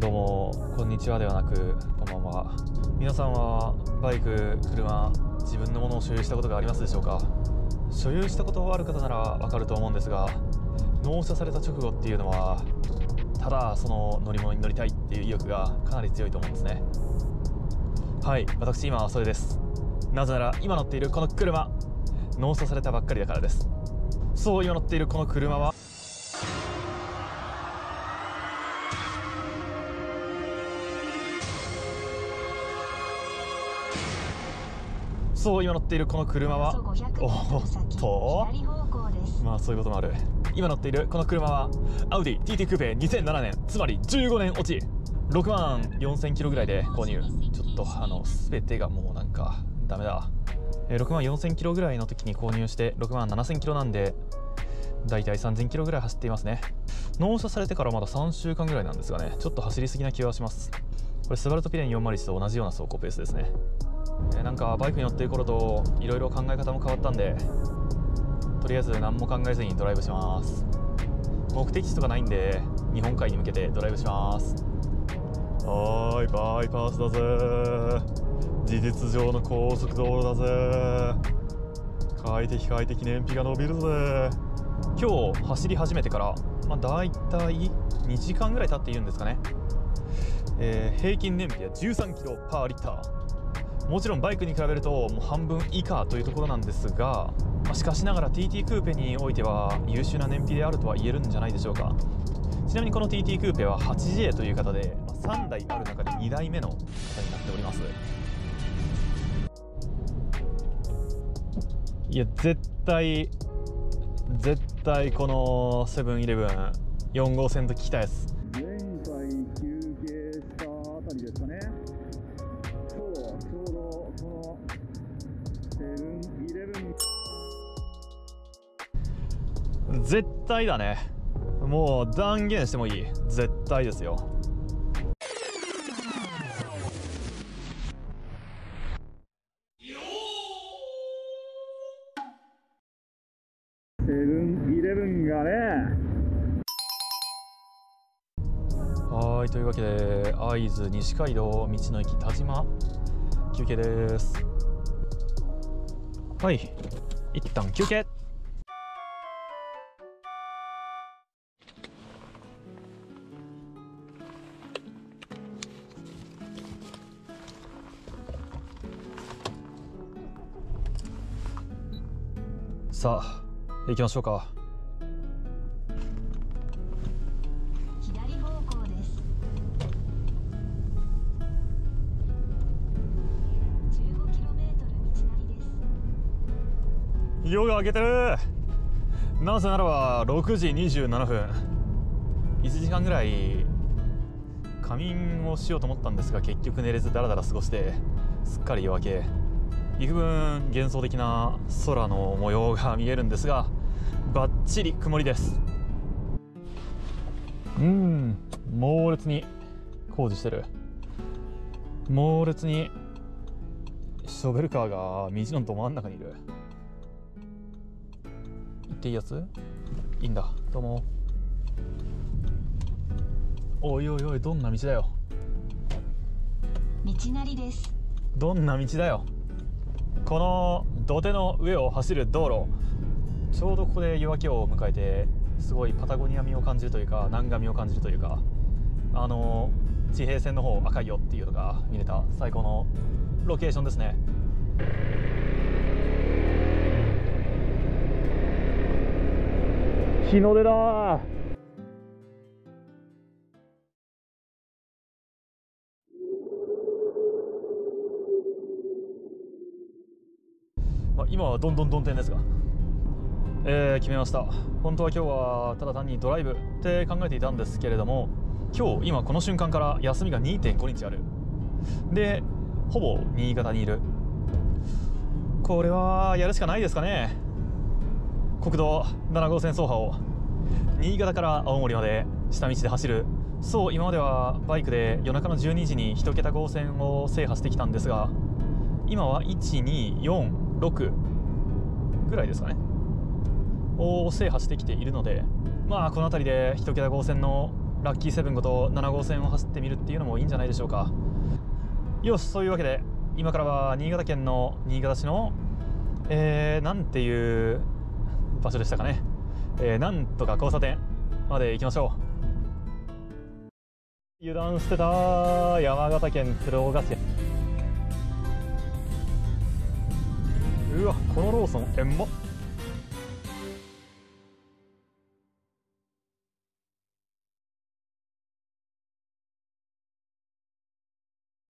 どうもこんにちはではなくこんばんは。皆さんはバイク車自分のものを所有したことがありますでしょうか？所有したことある方ならわかると思うんですが納車された直後っていうのはただその乗り物に乗りたいっていう意欲がかなり強いと思うんですね。はい私今はそれです。なぜなら今乗っているこの車納車されたばっかりだからです。そう今乗っているこの車はそう今乗っているこの車は。おっと。まあそういうこともある。今乗っているこの車はアウディ TT クーペ2007年つまり15年落ち。6万4000キロぐらいで購入。ちょっとあの全てがもうなんかダメだ。6万4000キロぐらいの時に購入して6万7000キロなんでだいたい3000キロぐらい走っていますね。納車されてからまだ3週間ぐらいなんですがねちょっと走りすぎな気はします。これスバルトピレン401と同じような走行ペースですねえなんかバイクに乗っている頃といろいろ考え方も変わったんでとりあえず何も考えずにドライブします。目的地とかないんで日本海に向けてドライブします。はーいバイパースだぜ。事実上の高速道路だぜ。快適快適燃費が伸びるぜ。今日走り始めてから、まあ、大体2時間ぐらい経っているんですかね、えー、平均燃費は13キロパーリッターもちろんバイクに比べるともう半分以下というところなんですが、まあ、しかしながら TT クーペにおいては優秀な燃費であるとは言えるんじゃないでしょうか。ちなみにこの TT クーペは 8J という方で、まあ、3台ある中で2台目の方になっております。いや絶対絶対このセブンイレブン4号線と聞きたいです。絶対だね。もう断言してもいい。絶対ですよ。セブンイレブンがね。はいというわけで会津西海道道の駅田島。休憩です。はい。一旦休憩さあ行きましょうか左方向です。15キロメートル道なりです。夜が明けてるなぜならば6時27分1時間ぐらい仮眠をしようと思ったんですが結局寝れずダラダラ過ごしてすっかり夜明け幾分幻想的な空の模様が見えるんですがバッチリ曇りです。うん。猛烈に工事してる。猛烈にショベルカーが道のど真ん中にいる。行っていいやつ？いいんだ。どうも。おいおいおいどんな道だよ？道なりです。どんな道だよ？この土手の上を走る道路ちょうどここで夜明けを迎えてすごいパタゴニア味を感じるというか南岸味を感じるというかあの地平線の方赤いよっていうのが見れた最高のロケーションですね。日の出だまあ、今はどんどんどん天ですが、えー決めました。本当は今日はただ単にドライブって考えていたんですけれども今日今この瞬間から休みが2.5日ある。でほぼ新潟にいる。これはやるしかないですかね。国道7号線走破を。新潟から青森まで下道で走る。そう今まではバイクで夜中の12時に1桁号線を制覇してきたんですが今は124 6ぐらいですかね。を制覇してきているのでまあこの辺りで1桁号線のラッキーセブンごと7号線を走ってみるっていうのもいいんじゃないでしょうか。よしそういうわけで今からは新潟県の新潟市のえー、なんていう場所でしたかね、えー、なんとか交差点まで行きましょう。油断してた山形県鶴岡市。うわこのローソンえんま